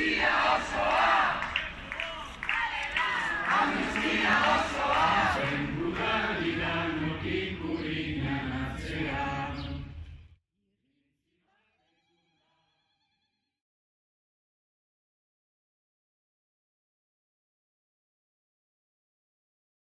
Amnistia! Amnistia!